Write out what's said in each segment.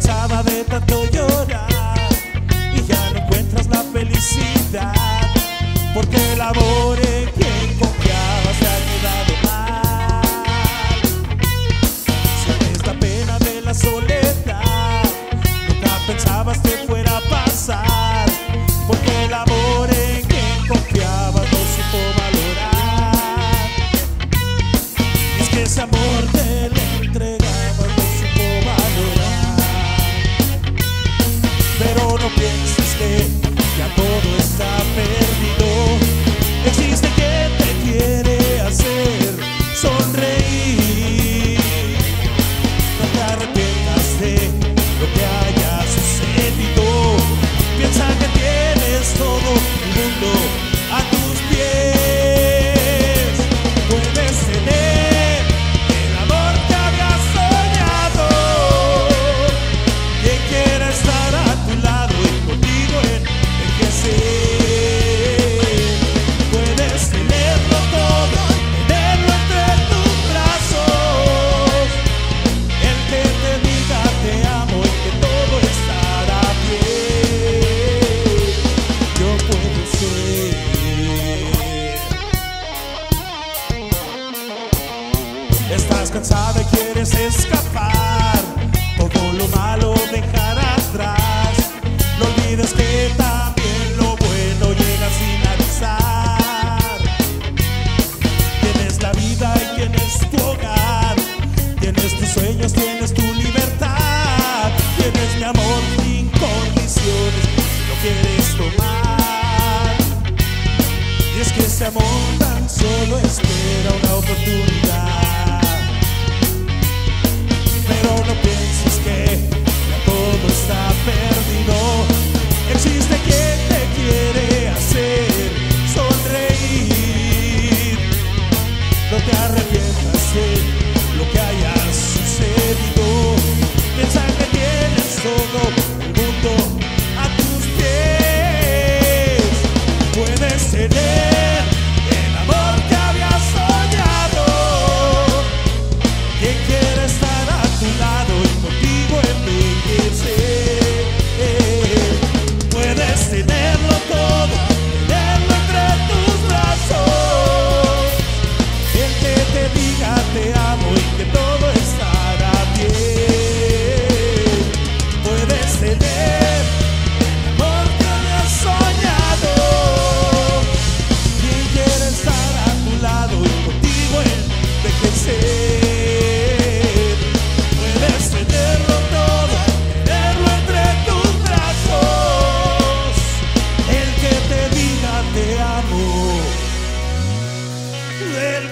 cansada de tanto llorar y ya no encuentras la felicidad porque el amor en quien confiabas te ha quedado mal. Sientes la pena de la soledad Estás cansada quieres escapar, todo lo malo dejar atrás. No olvides que también lo bueno llega sin avisar. Tienes la vida y tienes tu hogar, tienes tus sueños, tienes tu libertad, tienes mi amor sin condiciones. Si lo quieres tomar. pero no pienses que todo está perdido. Existe quien te quiere hacer sonreír. No te arrepientas de lo que haya sucedido.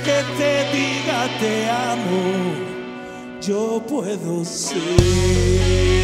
que te diga te amo, yo puedo ser.